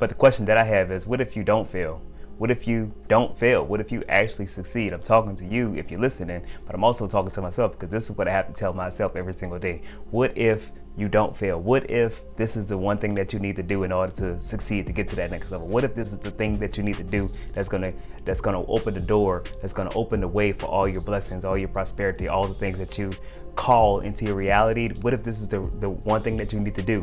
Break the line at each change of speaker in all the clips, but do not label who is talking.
But the question that I have is what if you don't fail? What if you don't fail? What if you actually succeed? I'm talking to you if you're listening, but I'm also talking to myself because this is what I have to tell myself every single day. What if you don't fail? What if this is the one thing that you need to do in order to succeed to get to that next level? What if this is the thing that you need to do that's gonna that's gonna open the door, that's gonna open the way for all your blessings, all your prosperity, all the things that you call into your reality? What if this is the, the one thing that you need to do?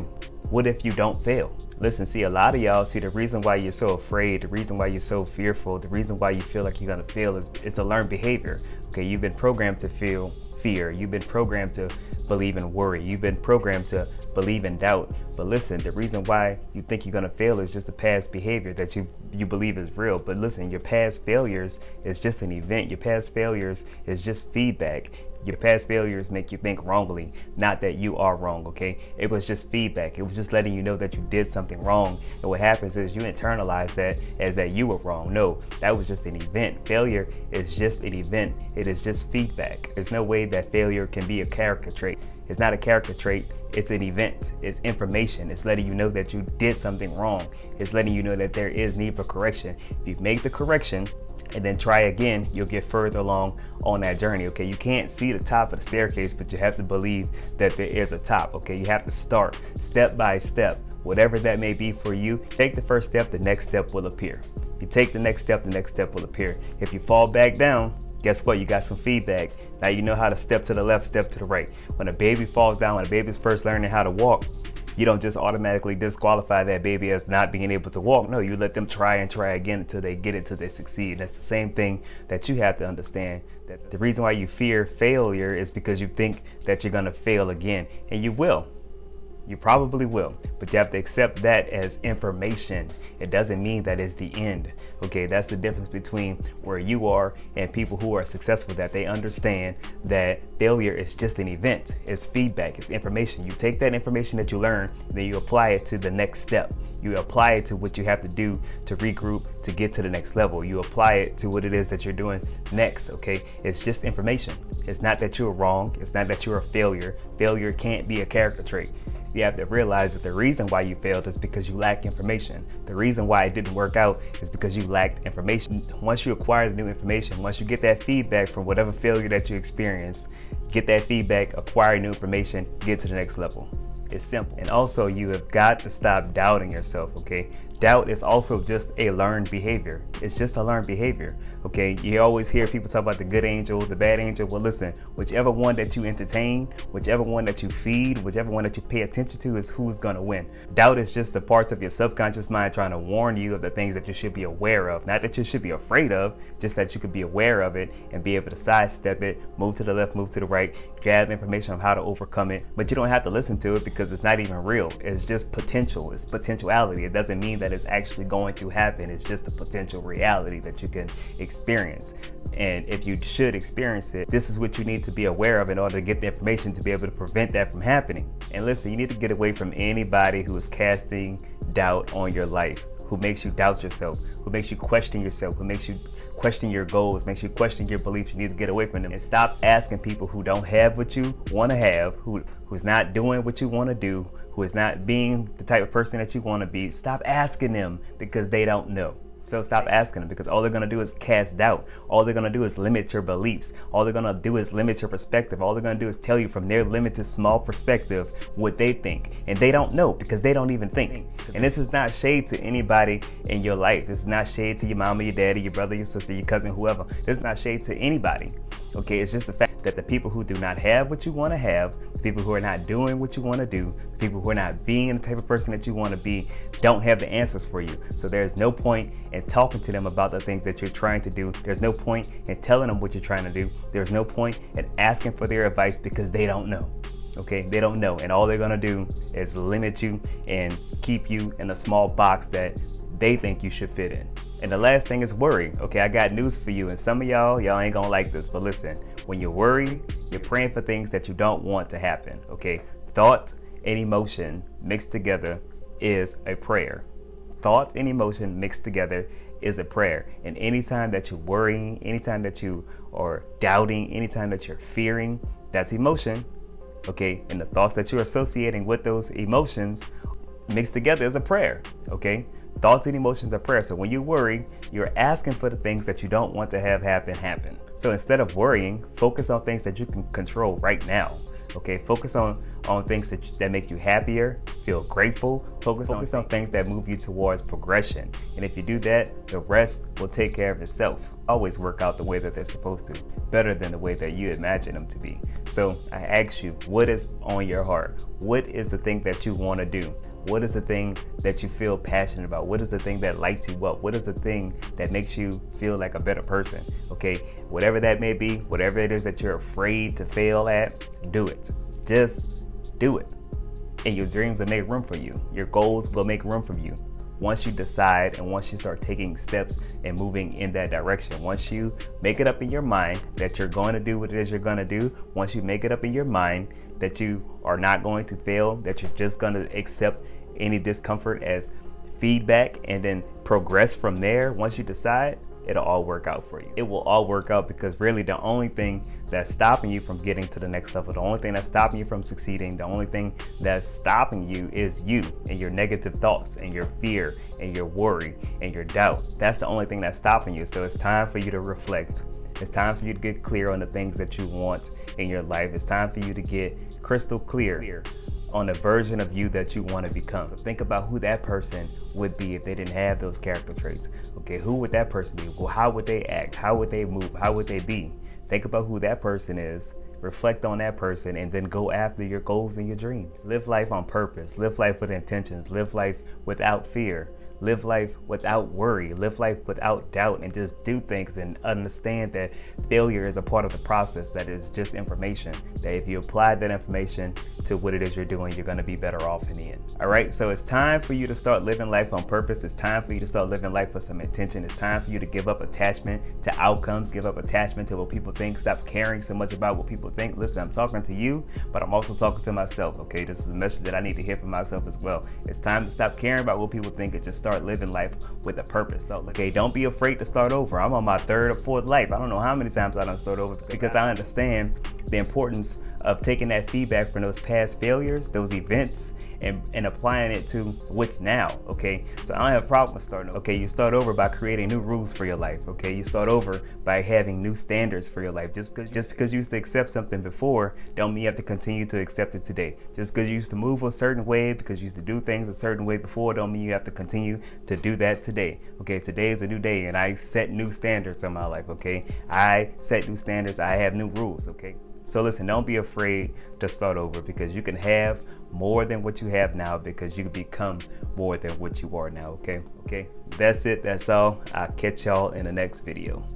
What if you don't fail? Listen, see, a lot of y'all see the reason why you're so afraid, the reason why you're so fearful, the reason why you feel like you're gonna fail is it's a learned behavior. Okay, you've been programmed to feel fear. You've been programmed to believe in worry. You've been programmed to believe in doubt. But listen, the reason why you think you're gonna fail is just the past behavior that you you believe is real. But listen, your past failures is just an event. Your past failures is just feedback. Your past failures make you think wrongly, not that you are wrong, okay? It was just feedback. It was just letting you know that you did something wrong. And what happens is you internalize that as that you were wrong. No, that was just an event. Failure is just an event. It is just feedback. There's no way that failure can be a character trait. It's not a character trait, it's an event. It's information. It's letting you know that you did something wrong. It's letting you know that there is need for correction. If you make the correction, and then try again, you'll get further along on that journey. Okay, you can't see the top of the staircase, but you have to believe that there is a top. Okay, you have to start step by step, whatever that may be for you. Take the first step, the next step will appear. You take the next step, the next step will appear. If you fall back down, guess what? You got some feedback. Now you know how to step to the left, step to the right. When a baby falls down, when a baby's first learning how to walk, you don't just automatically disqualify that baby as not being able to walk. No, you let them try and try again until they get it, until they succeed. That's the same thing that you have to understand. That the reason why you fear failure is because you think that you're gonna fail again, and you will. You probably will, but you have to accept that as information. It doesn't mean that it's the end. Okay, that's the difference between where you are and people who are successful, that they understand that failure is just an event, it's feedback, it's information. You take that information that you learn, then you apply it to the next step. You apply it to what you have to do to regroup to get to the next level. You apply it to what it is that you're doing next, okay? It's just information. It's not that you're wrong, it's not that you're a failure. Failure can't be a character trait you have to realize that the reason why you failed is because you lack information. The reason why it didn't work out is because you lacked information. Once you acquire the new information, once you get that feedback from whatever failure that you experienced, get that feedback, acquire new information, get to the next level. It's simple. And also you have got to stop doubting yourself, okay? Doubt is also just a learned behavior. It's just a learned behavior, okay? You always hear people talk about the good angel, the bad angel. Well, listen, whichever one that you entertain, whichever one that you feed, whichever one that you pay attention to is who's gonna win. Doubt is just the parts of your subconscious mind trying to warn you of the things that you should be aware of. Not that you should be afraid of, just that you could be aware of it and be able to sidestep it, move to the left, move to the right, gather information on how to overcome it. But you don't have to listen to it because it's not even real. It's just potential, it's potentiality. It doesn't mean that it's actually going to happen. It's just a potential reality that you can experience. And if you should experience it, this is what you need to be aware of in order to get the information to be able to prevent that from happening. And listen, you need to get away from anybody who is casting doubt on your life who makes you doubt yourself, who makes you question yourself, who makes you question your goals, makes you question your beliefs. You need to get away from them and stop asking people who don't have what you want to have, who who's not doing what you want to do, who is not being the type of person that you want to be. Stop asking them because they don't know. So stop asking them because all they're gonna do is cast doubt. All they're gonna do is limit your beliefs. All they're gonna do is limit your perspective. All they're gonna do is tell you from their limited small perspective what they think. And they don't know because they don't even think. And this is not shade to anybody in your life. This is not shade to your mama, your daddy, your brother, your sister, your cousin, whoever. This is not shade to anybody. Okay, it's just the fact that the people who do not have what you want to have, the people who are not doing what you want to do, the people who are not being the type of person that you want to be, don't have the answers for you. So there's no point in talking to them about the things that you're trying to do. There's no point in telling them what you're trying to do. There's no point in asking for their advice because they don't know. Okay, they don't know. And all they're gonna do is limit you and keep you in a small box that they think you should fit in. And the last thing is worry. Okay, I got news for you. And some of y'all, y'all ain't gonna like this, but listen, when you worry, you're praying for things that you don't want to happen. Okay, thought and emotion mixed together is a prayer. Thoughts and emotion mixed together is a prayer. And anytime that you're worrying, anytime that you are doubting, anytime that you're fearing, that's emotion. Okay, and the thoughts that you're associating with those emotions mixed together is a prayer. Okay, Thoughts and emotions are prayer. So when you worry, you're asking for the things that you don't want to have happen happen. So instead of worrying, focus on things that you can control right now. Okay, focus on on things that, that make you happier, feel grateful. Focus, focus on, on things that move you towards progression. And if you do that, the rest will take care of itself. Always work out the way that they're supposed to, better than the way that you imagine them to be. So I ask you, what is on your heart? What is the thing that you want to do? What is the thing that you feel passionate about? What is the thing that lights you up? What is the thing that makes you feel like a better person? Okay, whatever that may be, whatever it is that you're afraid to fail at, do it. Just do it. And your dreams will make room for you. Your goals will make room for you. Once you decide and once you start taking steps and moving in that direction, once you make it up in your mind that you're going to do what it is you're going to do, once you make it up in your mind that you are not going to fail, that you're just going to accept any discomfort as feedback and then progress from there once you decide it'll all work out for you. It will all work out because really the only thing that's stopping you from getting to the next level, the only thing that's stopping you from succeeding, the only thing that's stopping you is you and your negative thoughts and your fear and your worry and your doubt. That's the only thing that's stopping you. So it's time for you to reflect. It's time for you to get clear on the things that you want in your life. It's time for you to get crystal clear on the version of you that you want to become. So think about who that person would be if they didn't have those character traits. Okay, who would that person be? Well, how would they act? How would they move? How would they be? Think about who that person is. Reflect on that person and then go after your goals and your dreams. Live life on purpose. Live life with intentions. Live life without fear live life without worry, live life without doubt, and just do things and understand that failure is a part of the process, that is just information. That if you apply that information to what it is you're doing, you're gonna be better off in the end. All right, so it's time for you to start living life on purpose. It's time for you to start living life with some intention. It's time for you to give up attachment to outcomes, give up attachment to what people think, stop caring so much about what people think. Listen, I'm talking to you, but I'm also talking to myself, okay? This is a message that I need to hear for myself as well. It's time to stop caring about what people think and just start living life with a purpose though. Okay, don't be afraid to start over. I'm on my third or fourth life. I don't know how many times I done start over because I understand the importance of taking that feedback from those past failures, those events, and, and applying it to what's now, okay? So I don't have a problem with starting Okay, you start over by creating new rules for your life, okay? You start over by having new standards for your life. Just because, just because you used to accept something before, don't mean you have to continue to accept it today. Just because you used to move a certain way, because you used to do things a certain way before, don't mean you have to continue to do that today. Okay, today is a new day and I set new standards in my life, okay? I set new standards, I have new rules, okay? So listen, don't be afraid to start over because you can have more than what you have now because you can become more than what you are now, okay? Okay, that's it, that's all. I'll catch y'all in the next video.